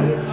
You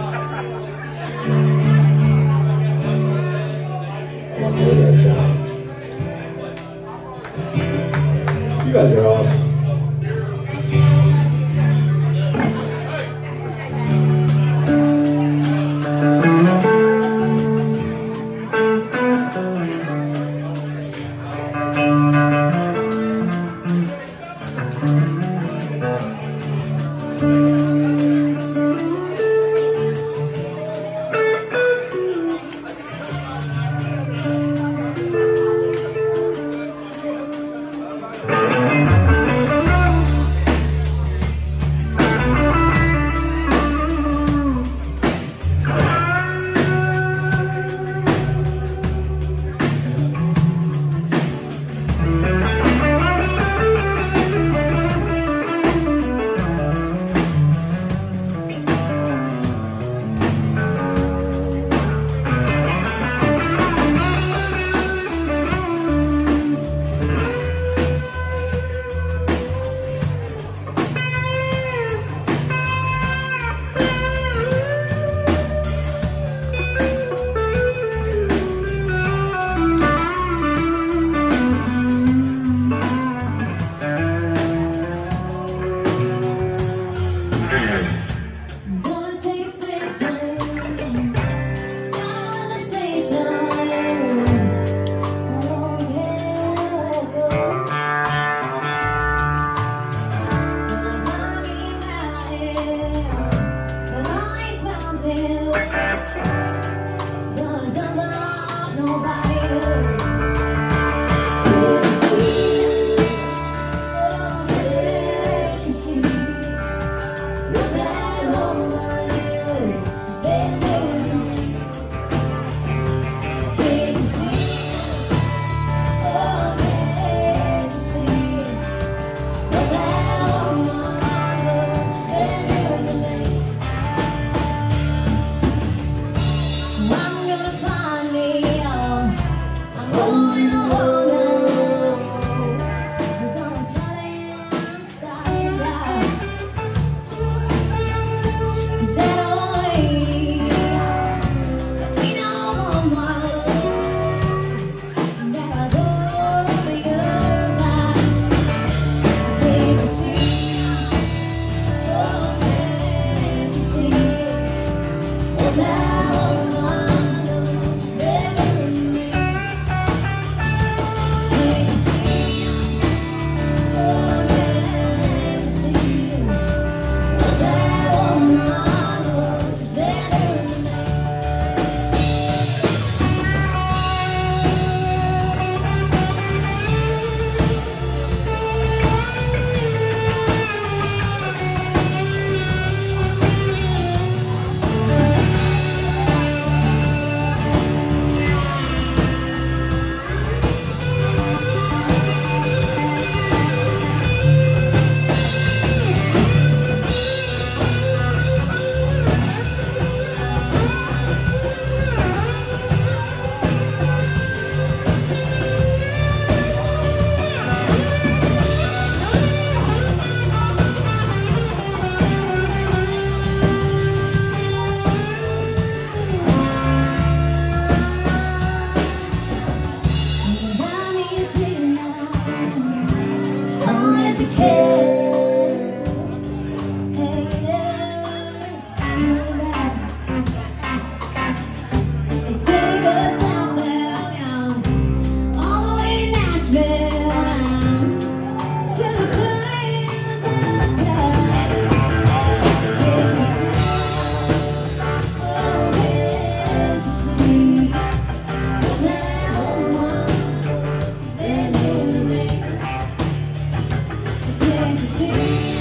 as a kid. days to see.